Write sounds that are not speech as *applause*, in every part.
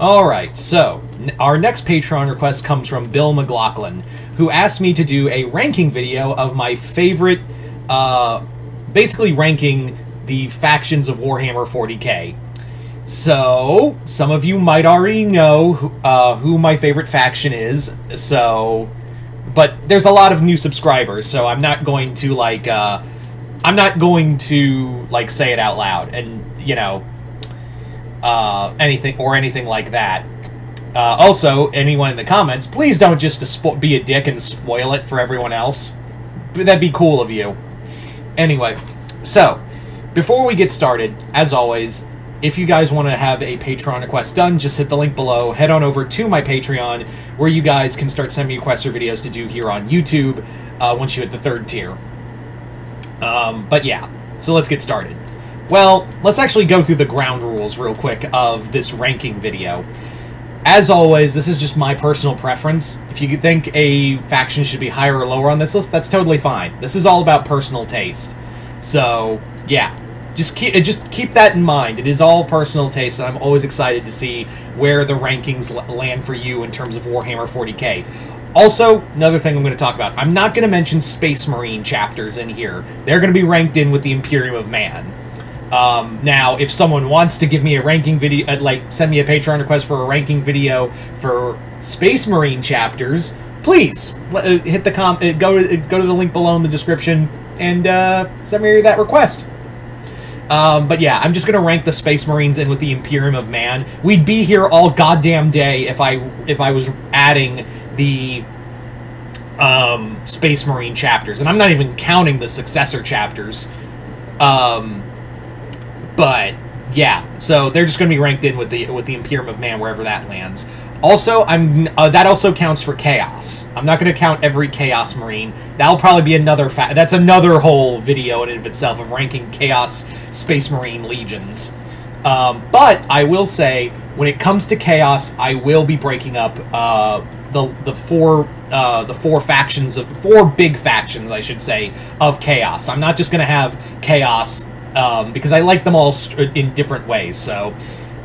Alright, so, our next Patreon request comes from Bill McLaughlin, who asked me to do a ranking video of my favorite, uh, basically ranking the factions of Warhammer 40k. So, some of you might already know who, uh, who my favorite faction is, so... But there's a lot of new subscribers, so I'm not going to, like, uh... I'm not going to, like, say it out loud, and, you know... Uh, anything, or anything like that. Uh, also, anyone in the comments, please don't just be a dick and spoil it for everyone else. That'd be cool of you. Anyway, so, before we get started, as always, if you guys want to have a Patreon request done, just hit the link below. Head on over to my Patreon, where you guys can start sending me requests or videos to do here on YouTube uh, once you hit the third tier. Um, but yeah, so let's get started. Well, let's actually go through the ground rules real quick of this ranking video. As always, this is just my personal preference. If you think a faction should be higher or lower on this list, that's totally fine. This is all about personal taste. So, yeah, just keep just keep that in mind. It is all personal taste, and I'm always excited to see where the rankings land for you in terms of Warhammer 40k. Also, another thing I'm going to talk about. I'm not going to mention Space Marine chapters in here. They're going to be ranked in with the Imperium of Man. Um, now, if someone wants to give me a ranking video, uh, like send me a Patreon request for a ranking video for Space Marine chapters, please uh, hit the com, uh, go to go to the link below in the description and uh, send me that request. Um, but yeah, I'm just gonna rank the Space Marines in with the Imperium of Man. We'd be here all goddamn day if I if I was adding the um, Space Marine chapters, and I'm not even counting the successor chapters. Um, but yeah, so they're just gonna be ranked in with the with the Imperium of Man wherever that lands. Also, I'm uh, that also counts for chaos. I'm not going to count every chaos marine. That'll probably be another fa- that's another whole video in and of itself of ranking chaos space marine legions. Um, but I will say, when it comes to chaos, I will be breaking up uh, the the four uh, the four factions of four big factions, I should say, of chaos. I'm not just going to have chaos um, because I like them all in different ways. So,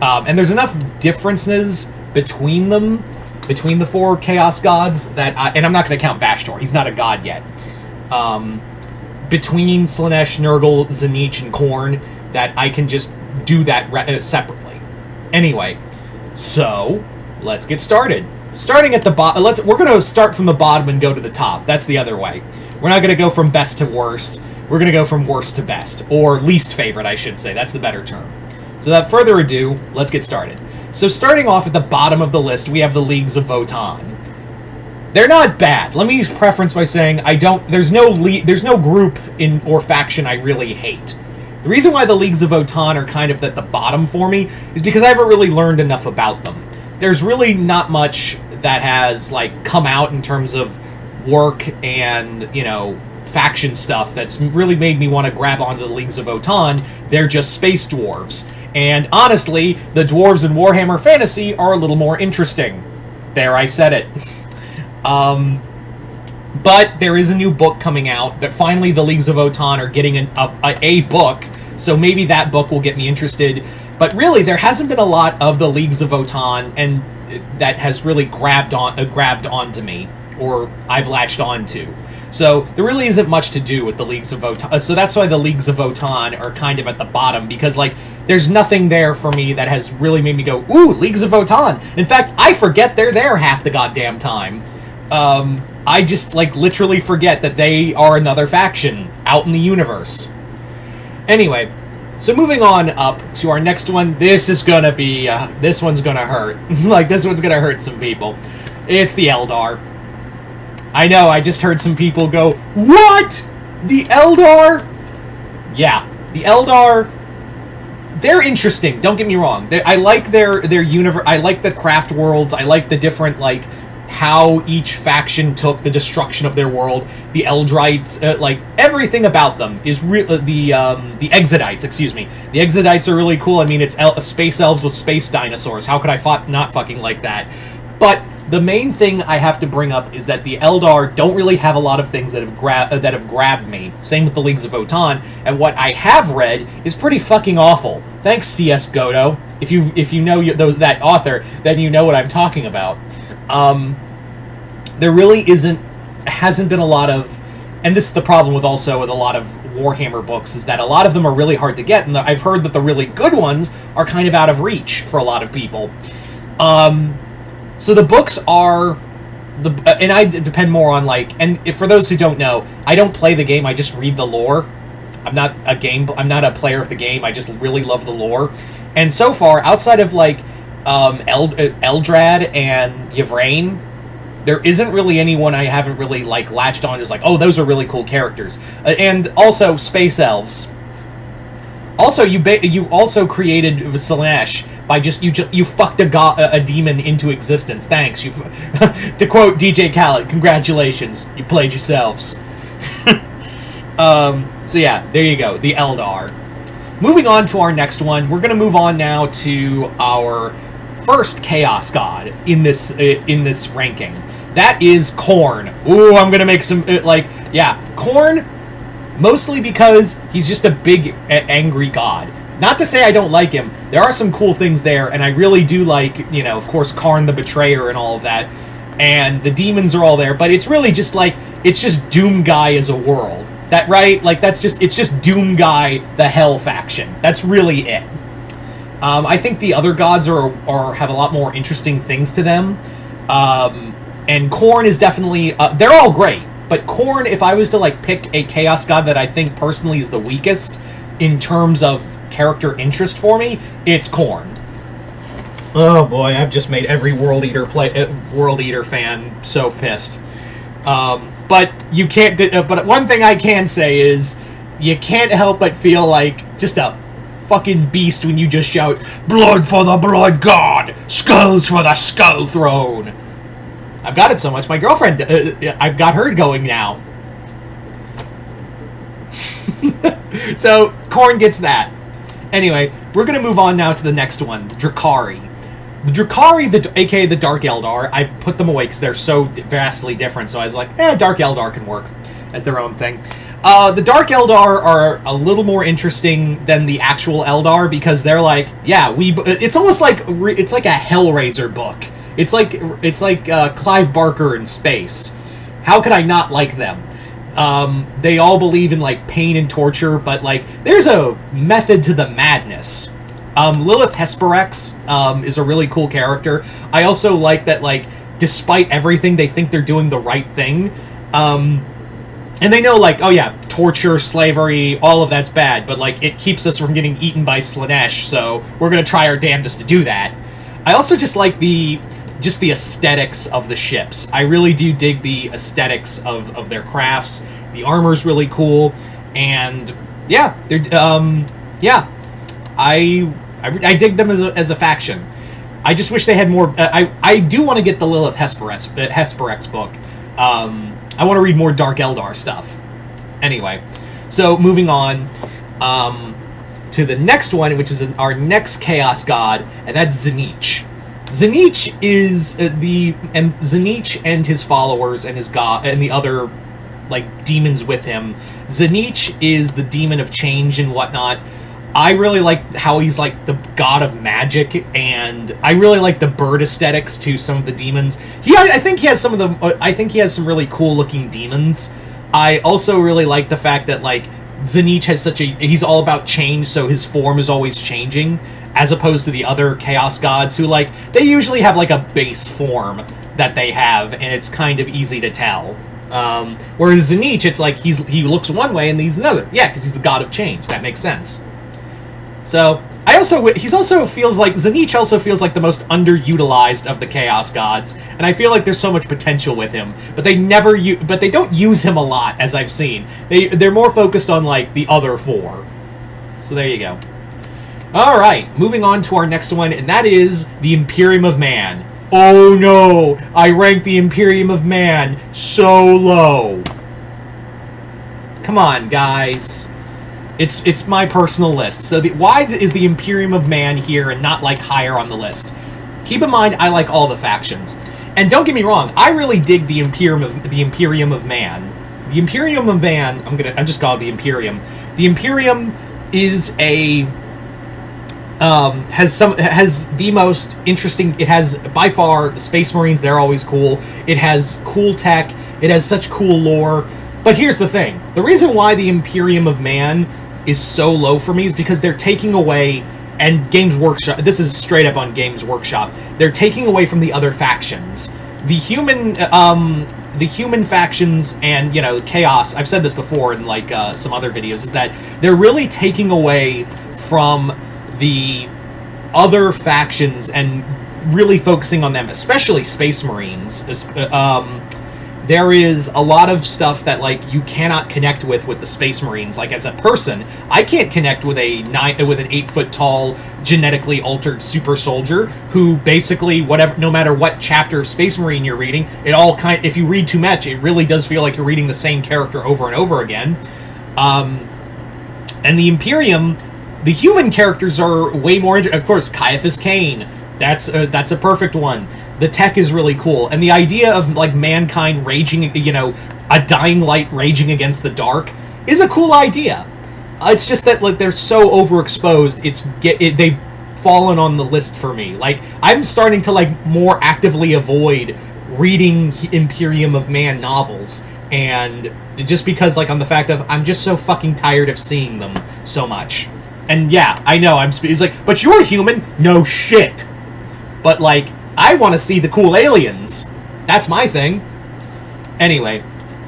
um, and there's enough differences between them, between the four Chaos Gods, that I, and I'm not going to count Vashtorr, he's not a god yet. Um, between Slaanesh, Nurgle, Tzeentch, and Khorne, that I can just do that uh, separately. Anyway, so let's get started. Starting at the bottom, let's we're going to start from the bottom and go to the top. That's the other way. We're not going to go from best to worst. We're going to go from worst to best, or least favorite, I should say. That's the better term. So without further ado, let's get started. So starting off at the bottom of the list, we have the Leagues of Votann. They're not bad. Let me use preference by saying I don't. There's no le there's no group in or faction I really hate. The reason why the Leagues of Votann are kind of at the bottom for me is because I haven't really learned enough about them. There's really not much that has like come out in terms of work and you know faction stuff that's really made me want to grab onto the Leagues of Votann. They're just space dwarves. And honestly, the dwarves in Warhammer Fantasy are a little more interesting. There, I said it. *laughs* um, but there is a new book coming out that finally the Leagues of Votann are getting an, a, a book, so maybe that book will get me interested. But really, there hasn't been a lot of the Leagues of Votann, and that has really grabbed on uh, grabbed onto me, or I've latched onto. So there really isn't much to do with the Leagues of Votann. Uh, so that's why the Leagues of Votann are kind of at the bottom, because, like, there's nothing there for me that has really made me go, ooh, Leagues of Votann. In fact, I forget they're there half the goddamn time. Um, I just, like, literally forget that they are another faction out in the universe. Anyway, so moving on up to our next one, this is gonna be, uh, this one's gonna hurt. *laughs* like, this one's gonna hurt some people. It's the Eldar. I know, I just heard some people go, What? The Eldar? Yeah, the Eldar they're interesting. Don't get me wrong. They, I like their their universe. I like the craft worlds. I like the different like how each faction took the destruction of their world. The Eldrites, uh, like everything about them is real. Uh, the um, the Exodites, excuse me. The Exodites are really cool. I mean, it's el space elves with space dinosaurs. How could I not fucking like that? But the main thing I have to bring up is that the Eldar don't really have a lot of things that have grabbed uh, that have grabbed me. Same with the Leagues of Votann, and what I have read is pretty fucking awful. Thanks, CS Goto. if you if you know those that author, then you know what I'm talking about. Um, there really isn't hasn't been a lot of, and this is the problem with also with a lot of Warhammer books is that a lot of them are really hard to get, and I've heard that the really good ones are kind of out of reach for a lot of people. Um, so the books are the uh, and I depend more on like and if, for those who don't know, I don't play the game. I just read the lore. I'm not a game. I'm not a player of the game. I just really love the lore. And so far, outside of like um, Eld- uh, Eldrad and Yvraine, there isn't really anyone I haven't really like latched on as like, oh, those are really cool characters. Uh, and also space elves. Also, you you also created Slaanesh by just you just you fucked a god a demon into existence. Thanks. You *laughs* to quote DJ Khaled, congratulations, you played yourselves. *laughs* um, so yeah, there you go, the Eldar. Moving on to our next one, we're gonna move on now to our first Chaos God in this uh, in this ranking. That is Khorne. Ooh, I'm gonna make some uh, like yeah, Khorne. Mostly because he's just a big angry god. Not to say I don't like him. There are some cool things there, and I really do like, you know, of course, Kharn the Betrayer and all of that. And the demons are all there, but it's really just like it's just Doom Guy as a world. That right? Like that's just it's just Doom Guy the Hell faction. That's really it. Um, I think the other gods are, are have a lot more interesting things to them. Um, and Khorne is definitely uh, they're all great, but Khorne, if I was to like pick a Chaos God that I think personally is the weakest in terms of character interest for me, it's Khorne. Oh boy, I've just made every World Eater play uh, World Eater fan so pissed. Um, but you can't. Uh, but one thing I can say is you can't help but feel like just a fucking beast when you just shout "Blood for the Blood God, skulls for the Skull Throne." I've got it so much. My girlfriend, uh, uh I've got her going now. *laughs* so Khorne gets that. Anyway, we're gonna move on now to the next one, the Drukhari. The Drukhari, the aka the Dark Eldar, I put them away because they're so vastly different. So I was like, eh, Dark Eldar can work as their own thing. Uh, the Dark Eldar are a little more interesting than the actual Eldar because they're like, yeah, we. It's almost like it's like a Hellraiser book. It's like it's like uh, Clive Barker in space. How could I not like them? Um, they all believe in like pain and torture, but like there's a method to the madness. Um, Lelith Hesperax um, is a really cool character. I also like that like despite everything, they think they're doing the right thing. Um, and they know like, oh yeah, torture, slavery, all of that's bad, but like it keeps us from getting eaten by Slaanesh so we're gonna try our damnedest to do that. I also just like the just the aesthetics of the ships. I really do dig the aesthetics of, of their crafts. The armor's really cool, and yeah, they're um yeah, I I, I dig them as a, as a faction. I just wish they had more. Uh, I I do want to get the Lelith Hesperax uh, Hesperax book. Um, I want to read more Dark Eldar stuff. Anyway, so moving on um, to the next one, which is our next Chaos God, and that's Tzeentch. Tzeentch is uh, the and Tzeentch and his followers and his god and the other like demons with him. Tzeentch is the demon of change and whatnot. I really like how he's like the god of magic, and I really like the bird aesthetics to some of the demons. He, I think he has some of the, uh, I think he has some really cool looking demons. I also really like the fact that like Tzeentch has such a, he's all about change, so his form is always changing as opposed to the other Chaos Gods who, like, they usually have, like, a base form that they have, and it's kind of easy to tell. Um, whereas Tzeentch, it's like he's he looks one way and he's another. Yeah, because he's the god of change. That makes sense. So I also he's also feels like Tzeentch also feels like the most underutilized of the Chaos Gods, and I feel like there's so much potential with him. But they never use, but they don't use him a lot, as I've seen. They they're more focused on like the other four. So there you go. All right, moving on to our next one, and that is the Imperium of Man. Oh no, I ranked the Imperium of Man so low. Come on, guys. It's it's my personal list. So the, why is the Imperium of Man here and not like higher on the list? Keep in mind, I like all the factions, and don't get me wrong, I really dig the Imperium of the Imperium of Man. The Imperium of Man. I'm gonna. I'm just called the Imperium. The Imperium is a um, has some has the most interesting. It has by far the Space Marines. They're always cool. It has cool tech. It has such cool lore. But here's the thing: the reason why the Imperium of Man is so low for me is because they're taking away and Games Workshop. This is straight up on Games Workshop. They're taking away from the other factions. The human, um, the human factions and you know chaos. I've said this before in like uh, some other videos. Is that they're really taking away from the other factions and really focusing on them, especially Space Marines. Um, there is a lot of stuff that like you cannot connect with with the Space Marines. Like as a person, I can't connect with a nine with an eight foot tall genetically altered super soldier who basically whatever no matter what chapter of Space Marine you're reading, it all kind if you read too much, it really does feel like you're reading the same character over and over again. Um, and the Imperium, the human characters are way more. Of course, Caiaphas Cain. That's a, that's a perfect one the tech is really cool. And the idea of like mankind raging you know a dying light raging against the dark is a cool idea. Uh, it's just that like they're so overexposed it's get it, they've fallen on the list for me. Like i'm starting to like more actively avoid reading imperium of man novels. And just because like on the fact of i'm just so fucking tired of seeing them so much. And yeah i know i'm He's like but you're human? No shit. But like I want to see the cool aliens. That's my thing. Anyway,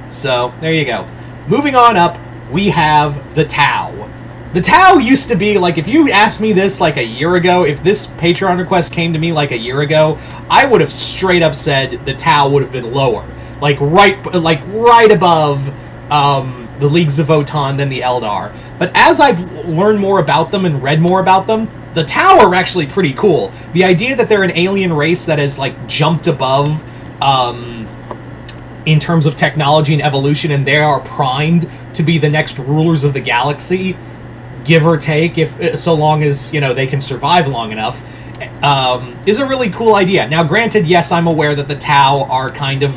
so there you go. Moving on up, we have the Tau. The Tau used to be, like, if you asked me this, like, a year ago, if this Patreon request came to me, like, a year ago, I would have straight up said the Tau would have been lower. Like, right, like, right above, um, the Leagues of Votann than the Eldar. But as I've learned more about them and read more about them, the are actually pretty cool. The idea that they're an alien race that has like jumped above um, in terms of technology and evolution, and they are primed to be the next rulers of the galaxy, give or take, if so long as you know they can survive long enough, um, is a really cool idea. Now, granted, yes, I'm aware that the Tau are kind of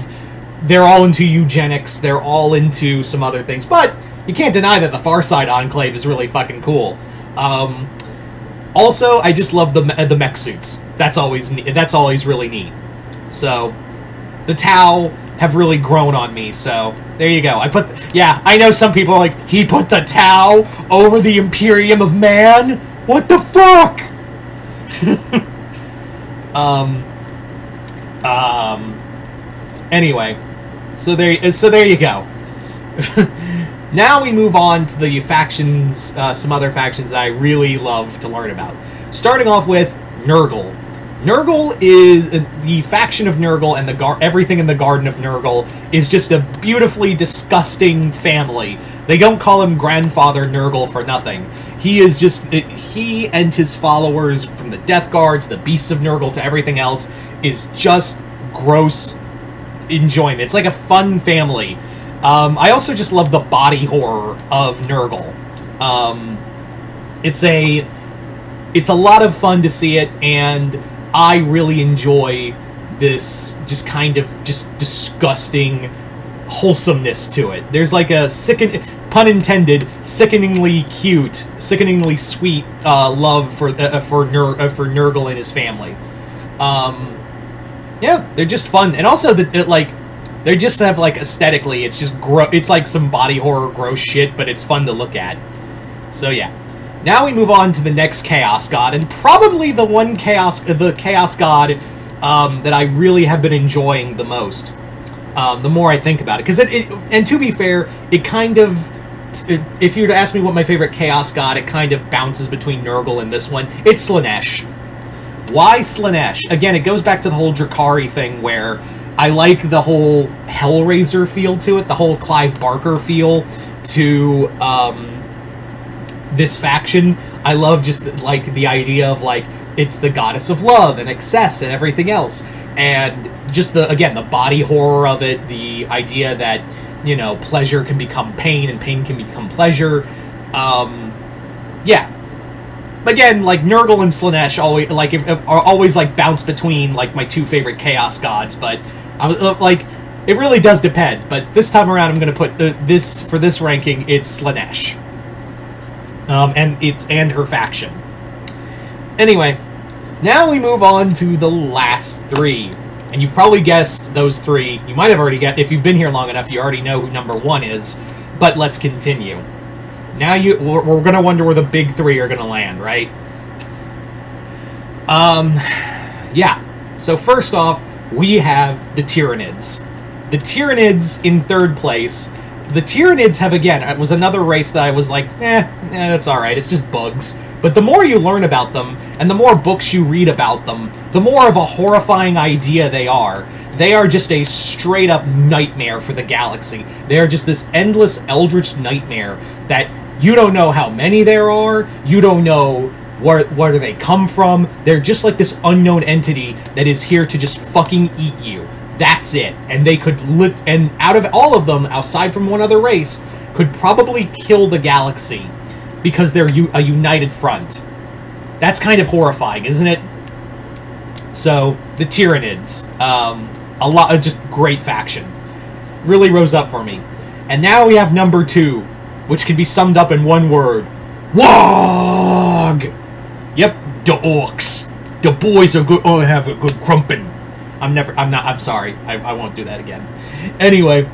they're all into eugenics, they're all into some other things, but you can't deny that the Farsight Enclave is really fucking cool. Um, also, I just love the the mech suits. That's always that's always really neat. So, the Tau have really grown on me. So there you go. I put yeah. I know some people like he put the Tau over the Imperium of Man. What the fuck? *laughs* um. Um. Anyway, so there so there you go. *laughs* Now we move on to the factions, uh, some other factions that I really love to learn about. Starting off with Nurgle. Nurgle is uh, the faction of Nurgle and the gar- everything in the Garden of Nurgle is just a beautifully disgusting family. They don't call him Grandfather Nurgle for nothing. He is just uh, he and his followers from the Death Guard to the Beasts of Nurgle to everything else is just gross enjoyment. It's like a fun family um, I also just love the body horror of Nurgle. Um, it's a it's a lot of fun to see it, and I really enjoy this just kind of just disgusting wholesomeness to it. There's like a sicken pun intended, sickeningly cute, sickeningly sweet uh, love for uh, for Nur- uh, for Nurgle and his family. Um, yeah, they're just fun, and also the like they just have like aesthetically, it's just gro- it's like some body horror gross shit, but it's fun to look at. So yeah. Now we move on to the next Chaos God, and probably the one Chaos the Chaos God um, that I really have been enjoying the most. Um, the more I think about it, because it, it, and to be fair, it kind of, if you were to ask me what my favorite Chaos God, it kind of bounces between Nurgle and this one. It's Slaanesh. Why Slaanesh? Again, it goes back to the whole Drukhari thing where I like the whole Hellraiser feel to it, the whole Clive Barker feel to um, this faction. I love just like the idea of like it's the goddess of love and excess and everything else, and just the again the body horror of it, the idea that you know pleasure can become pain and pain can become pleasure. Um, yeah, But again, like Nurgle and Slaanesh always like are always like bounce between like my two favorite chaos gods, but I was uh, like, it really does depend. But this time around, I'm going to put the, this for this ranking. It's Slaanesh, um, and it's and her faction. Anyway, now we move on to the last three. And you've probably guessed those three. You might have already guessed. If you've been here long enough, you already know who number one is. But let's continue. Now you, we're, we're going to wonder where the big three are going to land, right? Um, yeah. So first off, we have the Tyranids. The Tyranids in third place. The Tyranids have, again, it was another race that I was like, eh, eh, that's alright, it's just bugs. But the more you learn about them, and the more books you read about them, the more of a horrifying idea they are. They are just a straight up nightmare for the galaxy. They are just this endless eldritch nightmare that you don't know how many there are, you don't know where where do they come from. They're just like this unknown entity that is here to just fucking eat you. That's it. And they could lit and out of all of them, outside from one other race, could probably kill the galaxy because they're a united front. That's kind of horrifying, isn't it? So the Tyranids, um, a lot, of just great faction, really rose up for me. And now we have number two, which can be summed up in one word: Waaagh. Yep, the Orks. The boys are good. Oh, have a good crumpin'. I'm never. I'm not. I'm sorry. I, I won't do that again. Anyway,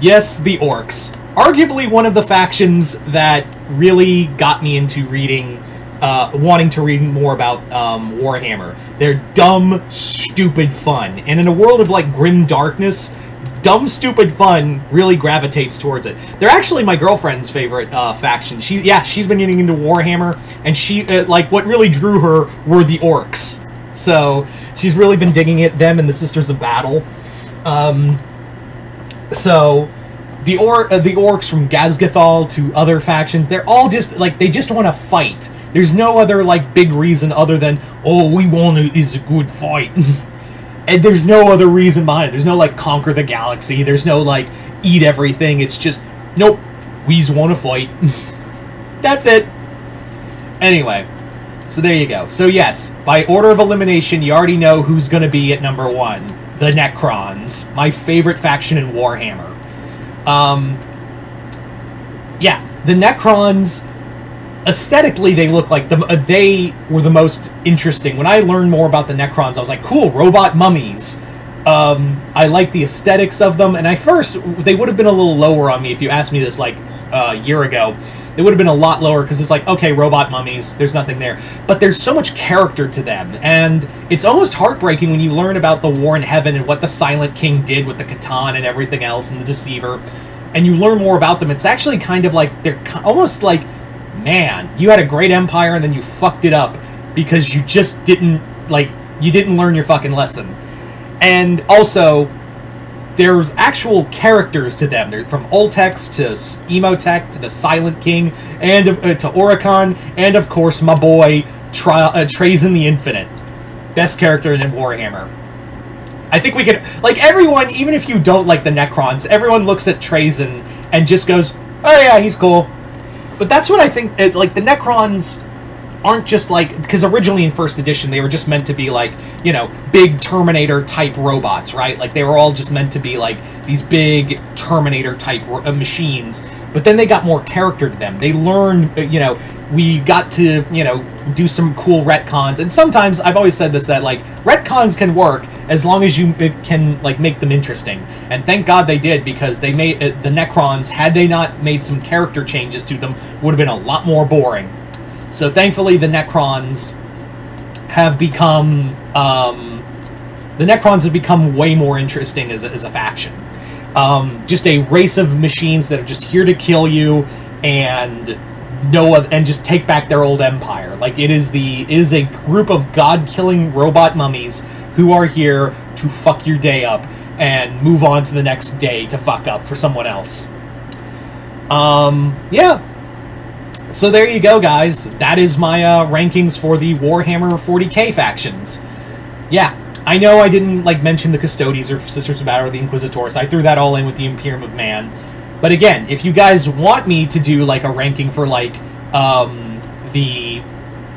yes, the Orks. Arguably one of the factions that really got me into reading, uh, wanting to read more about um, Warhammer. They're dumb, stupid fun, and in a world of like grim darkness, dumb, stupid fun really gravitates towards it. They're actually my girlfriend's favorite uh, faction. She, yeah, she's been getting into Warhammer, and she, uh, like, what really drew her were the Orks. So she's really been digging it. Them and the Sisters of Battle. Um, so the or uh, the Orks from Ghazghkull to other factions, they're all just like they just want to fight. There's no other like big reason other than oh we want is a good fight. *laughs* and there's no other reason behind it. There's no like conquer the galaxy. There's no like eat everything. It's just nope. We's want to fight. *laughs* That's it. Anyway, so there you go. So yes, by order of elimination, you already know who's going to be at number one. The Necrons, my favorite faction in Warhammer. Um, yeah, the Necrons aesthetically they look like the uh, they were the most interesting. When I learned more about the Necrons, I was like, cool, robot mummies. Um, I like the aesthetics of them, and I first they would have been a little lower on me if you asked me this like uh, a year ago. They would have been a lot lower because it's like, okay, robot mummies, there's nothing there. But there's so much character to them, and it's almost heartbreaking when you learn about the War in Heaven and what the Silent King did with the C'tan and everything else, and the Deceiver, and you learn more about them. It's actually kind of like they're almost like man, you had a great empire and then you fucked it up because you just didn't like you didn't learn your fucking lesson. And also, there's actual characters to them. They're from Ultex to Imotekh to the Silent King and uh, to Orikan and of course my boy Tra- uh, Trazyn the Infinite, best character in Warhammer. I think we could like everyone, even if you don't like the Necrons, everyone looks at Trazyn and just goes, "Oh yeah, he's cool." But that's what I think. It, like the Necrons aren't just like because originally in first edition they were just meant to be like you know big Terminator type robots, right? Like they were all just meant to be like these big Terminator type uh, machines. But then they got more character to them. They learned, uh, you know, we got to, you know, do some cool retcons. And sometimes I've always said this that like retcons can work as long as you can like make them interesting. And thank God they did because they made uh, the Necrons had they not made some character changes to them would have been a lot more boring. So thankfully the Necrons have become um, the Necrons have become way more interesting as a, as a faction um, just a race of machines that are just here to kill you and no and just take back their old empire. Like it is the it is a group of god-killing robot mummies who are here to fuck your day up and move on to the next day to fuck up for someone else. Um, yeah. So there you go, guys. That is my uh, rankings for the Warhammer 40k factions. Yeah, I know I didn't like mention the Custodes or Sisters of Battle or the Inquisitors. I threw that all in with the Imperium of Man. But again, if you guys want me to do like a ranking for like um, the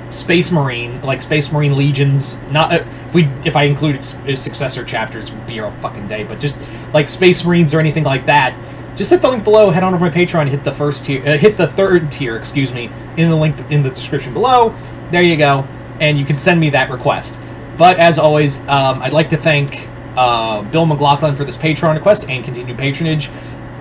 Space Marine, like Space Marine legions, not uh, we if I included uh, successor chapters, would be a fucking day. But just like Space Marines or anything like that, just hit the link below. Head on over to my Patreon. Hit the first tier, uh, hit the third tier, excuse me, in the link in the description below. There you go and you can send me that request. But as always, um, I'd like to thank uh, Bill McLaughlin for this Patreon request and continued patronage.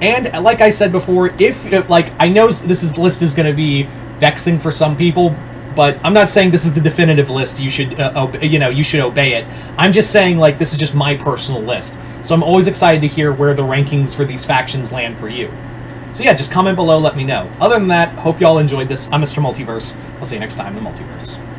And like I said before, if uh, like I know this is list is going to be vexing for some people, but I'm not saying this is the definitive list. You should, uh, ob- you know, you should obey it. I'm just saying like this is just my personal list. So I'm always excited to hear where the rankings for these factions land for you. So yeah, just comment below, let me know. Other than that, hope y'all enjoyed this. I'm Mr. Multiverse. I'll see you next time in the Multiverse.